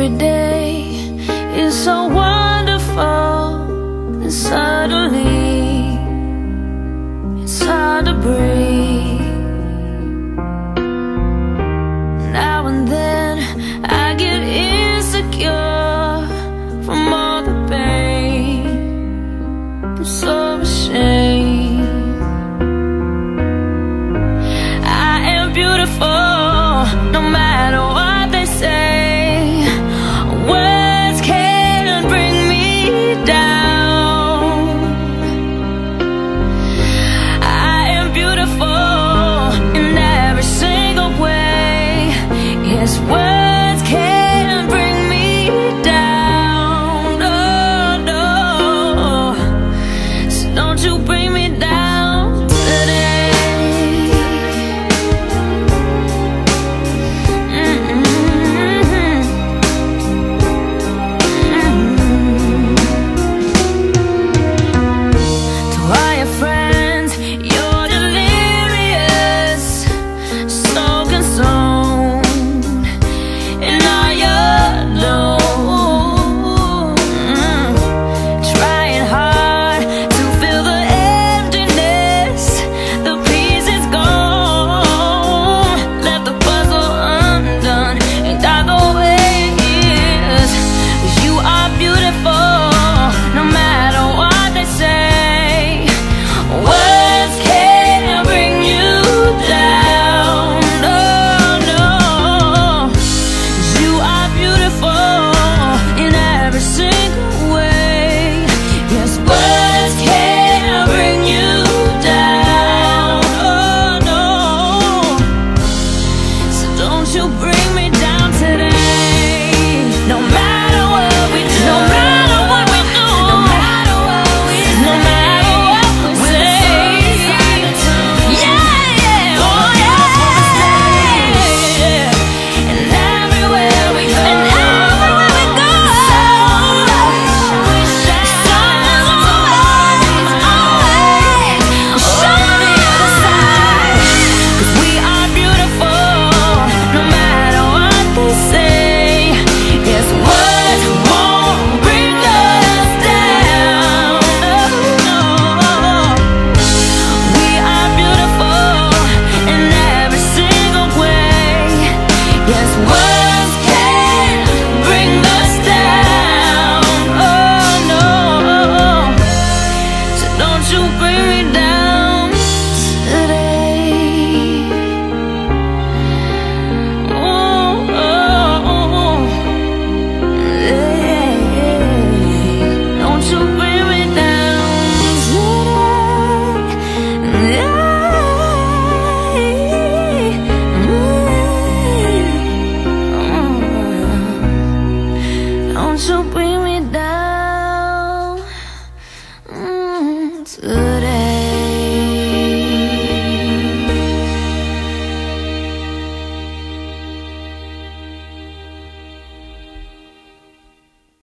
every day is so wonderful and suddenly it's hard to breathe. Now and then I get insecure from all the pain I'm so